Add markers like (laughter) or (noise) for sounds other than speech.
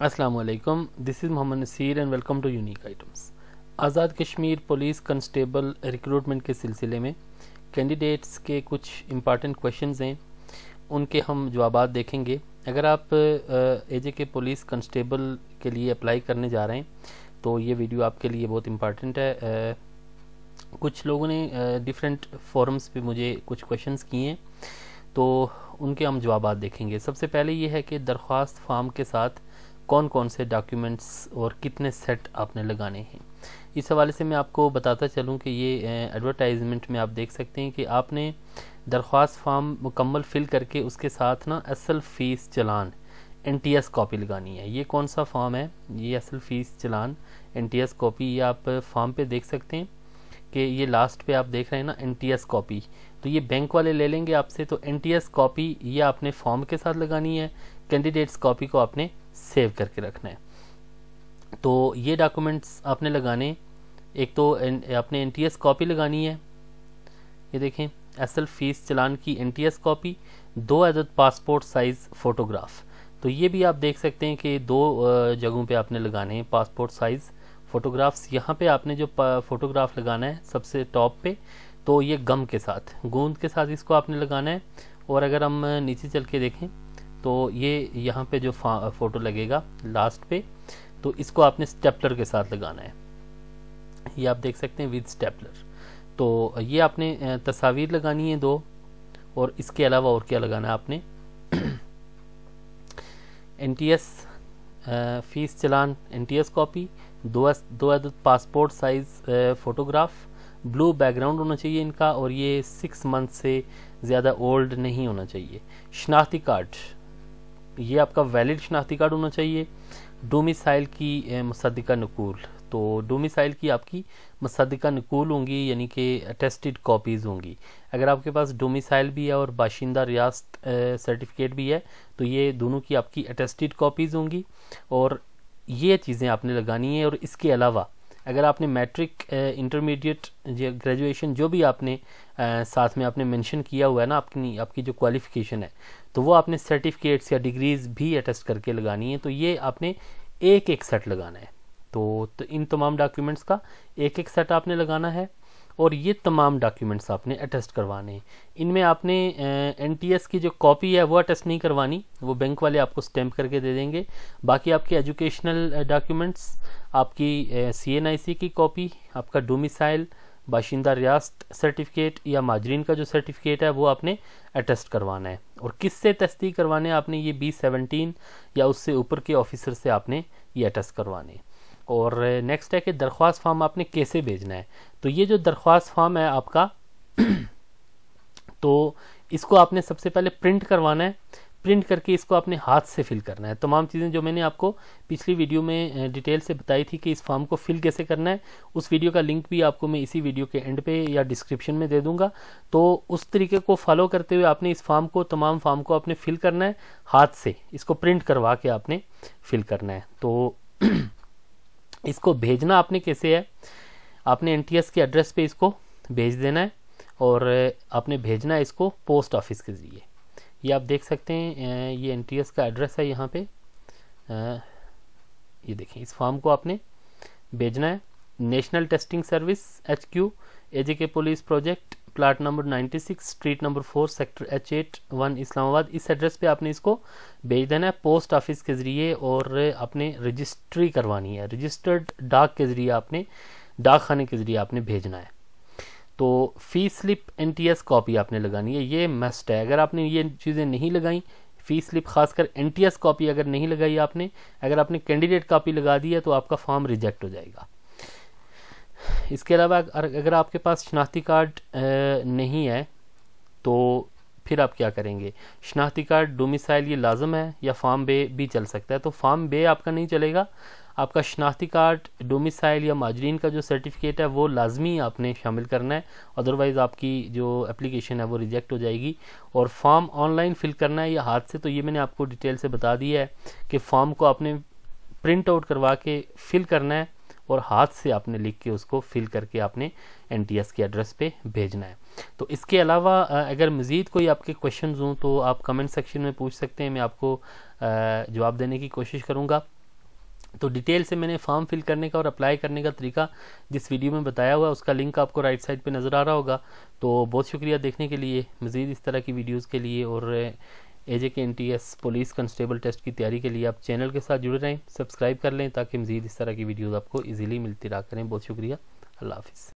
वालेकुम this is Mohammad Naseer and welcome to unique items Azad Kashmir police constable recruitment के सिलसिले में candidates के कुछ इंपॉर्टेंट क्वेश्चंस हैं। उनके हम जवाब देखेंगे। अगर आप एजे के पुलिस कांस्टेबल के लिए अप्लाई करने जा रहे हैं तो ये वीडियो आपके लिए बहुत इंपॉर्टेंट है। आ, कुछ लोगों ने डिफरेंट फॉरम्स पे मुझे कुछ क्वेश्चंस किए हैं तो उनके हम जवाब देखेंगे। सबसे पहले ये है कि दरख्वास्त फार्म के साथ कौन कौन से डॉक्यूमेंट्स और कितने सेट आपने लगाने हैं। इस हवाले से मैं आपको बताता चलूँ कि ये एडवर्टाइजमेंट में आप देख सकते हैं कि आपने दरख्वास्त फार्म मुकम्मल फिल करके उसके साथ ना असल fees challan N T S copy लगानी है। ये कौन सा फॉर्म है? ये असल fees challan N T S copy ये आप फॉर्म पे देख सकते हैं कि ये लास्ट पे आप देख रहे हैं ना एन टी एस कॉपी तो ये बैंक वाले ले लेंगे आपसे तो एन टी एस कॉपी ये आपने फॉर्म के साथ लगानी है कैंडिडेट्स कॉपी को आपने सेव करके रखना है। तो ये डॉक्यूमेंट्स आपने लगाने, एक तो आपने एनटीएस कॉपी लगानी है। ये देखें, असल फ़ीस चलान की एनटीएस कॉपी दो अदद पासपोर्ट साइज़ फ़ोटोग्राफ तो ये भी आप देख सकते हैं कि दो जगहों पे आपने लगाने हैं पासपोर्ट साइज़ फ़ोटोग्राफ्स यहाँ पे आपने जो फ़ोटोग्राफ लगाना है, सबसे टॉप पे तो ये गम के साथ, गोंद के साथ इसको आपने लगाना है। और अगर हम नीचे चल के देखें तो ये यहाँ पे जो फ़ोटो लगेगा लास्ट पे तो इसको आपने स्टेपलर के साथ लगाना है। ये आप देख सकते हैं विद स्टेपलर। तो ये आपने तस्वीर लगानी है दो, और इसके अलावा और क्या लगाना है आपने? N T S fees challan N T S copy दो दो अदद passport size photograph blue background होना चाहिए इनका, और ये सिक्स मंथ से ज़्यादा ओल्ड नहीं होना चाहिए। शनाख्ती कार्ड ये आपका वैलिड शनाख्ती कार्ड होना चाहिए। डोमिसाइल की मुसदिका नकूल। तो डोमिसाइल की आपकी मुसदिका नकूल होंगी, यानी कि अटेस्टेड कॉपीज़ होंगी। अगर आपके पास डोमिसाइल भी है और बाशिंदा रियासत सर्टिफिकेट भी है तो ये दोनों की आपकी अटेस्टेड कॉपीज़ होंगी। और ये चीज़ें आपने लगानी है, और इसके अलावा अगर आपने मैट्रिक इंटरमीडिएट ग्रेजुएशन जो भी आपने आ, साथ में आपने मेंशन किया हुआ है ना आपकी आपकी जो क्वालिफिकेशन है तो वो आपने सर्टिफिकेट्स या डिग्रीज भी अटेस्ट करके लगानी है तो ये आपने एक एक सेट लगाना है। तो, तो इन तमाम डॉक्यूमेंट्स का एक एक सेट आपने लगाना है। और ये तमाम डॉक्यूमेंट्स आपने अटेस्ट करवाने हैं। इनमें आपने एनटीएस की जो कॉपी है, वो अटेस्ट नहीं करवानी। वो बैंक वाले आपको स्टैम्प करके दे देंगे। बाकी आपके एजुकेशनल डॉक्यूमेंट्स आपकी सीएनआईसी की कॉपी आपका डोमिसाइल बाशिंदा रियासत सर्टिफिकेट या माजरीन का जो सर्टिफिकेट है, वो आपने अटेस्ट करवाना है। और किससे तस्दीक करवाने आपने ये बी सेवनटीन या उससे ऊपर के ऑफिसर से आपने ये अटेस्ट करवाने और नेक्स्ट है कि दरख्वास्त फॉर्म आपने कैसे भेजना है। तो ये जो दरख्वास्त फॉर्म है आपका तो इसको आपने सबसे पहले प्रिंट करवाना है। प्रिंट करके इसको अपने हाथ से फिल करना है। तमाम चीज़ें जो मैंने आपको पिछली वीडियो में डिटेल से बताई थी कि इस फॉर्म को फिल कैसे करना है, उस वीडियो का लिंक भी आपको मैं इसी वीडियो के एंड पे या डिस्क्रिप्शन में दे दूँगा। तो उस तरीके को फॉलो करते हुए आपने इस फॉर्म को, तमाम फॉर्म को आपने फिल करना है, हाथ से। इसको प्रिंट करवा के आपने फिल करना है। तो (clears throat) इसको भेजना आपने कैसे है? आपने एनटीएस के एड्रेस पे इसको भेज देना है और आपने भेजना है इसको पोस्ट ऑफ़िस के ज़रिए। ये आप देख सकते हैं ये एनटीएस का एड्रेस है यहाँ पे। ये देखें, इस फॉर्म को आपने भेजना है। National testing service H Q के police project plot number 96 street number four, sector H eight, one Islamabad. इस एड्रेस पे आपने इसको भेज देना है, पोस्ट ऑफ़िस के ज़रिए और आपने रजिस्ट्री करवानी है। रजिस्टर्ड डाक के ज़रिए आपने डाक खाने के ज़रिए आपने भेजना है। तो fee slip N T S copy आपने लगानी है। ये मस्ट है। अगर आपने ये चीज़ें नहीं लगाई फ़ी स्लिप खासकर एन टी एस कॉपी अगर नहीं लगाई आपने, अगर आपने कैंडिडेट कॉपी लगा दी है तो आपका फॉर्म रिजेक्ट हो जाएगा। इसके अलावा अगर आपके पास शनाख्ती कार्ड नहीं है तो फिर आप क्या करेंगे? शनाख्ती कार्ड डोमिसाइल ये लाजम है, या फार्म बे भी चल सकता है? तो फार्म बे आपका नहीं चलेगा। आपका शनाख्ती कार्ड, डोमिसाइल या माजरीन का जो सर्टिफिकेट है, वो लाजमी आपने शामिल करना है। अदरवाइज़ आपकी जो एप्लीकेशन है, वो रिजेक्ट हो जाएगी। और फॉर्म ऑनलाइन फिल करना है, या हाथ से तो ये मैंने आपको डिटेल से बता दिया है कि फॉर्म को आपने प्रिंट आउट करवा के फिल करना है। और हाथ से आपने लिख के उसको फिल करके आपने एन टी एस के एड्रेस पे भेजना है। तो इसके अलावा अगर मज़ीद कोई आपके क्वेश्चन हों तो आप कमेंट सेक्शन में पूछ सकते हैं। मैं आपको जवाब देने की कोशिश करूँगा। तो डिटेल से मैंने फॉर्म फिल करने का और अप्लाई करने का तरीका जिस वीडियो में बताया हुआ उसका लिंक आपको राइट साइड पे नज़र आ रहा होगा। तो बहुत शुक्रिया देखने के लिए, मज़ीद इस तरह की वीडियोस के लिए और एजे के एन पुलिस कॉन्स्टेबल टेस्ट की तैयारी के लिए आप चैनल के साथ जुड़े रहें, सब्सक्राइब कर लें ताकि मज़ीद इस तरह की वीडियोज़ आपको ईजिली मिलती रहा करें। बहुत शुक्रिया। अल्लाह हाफिज़।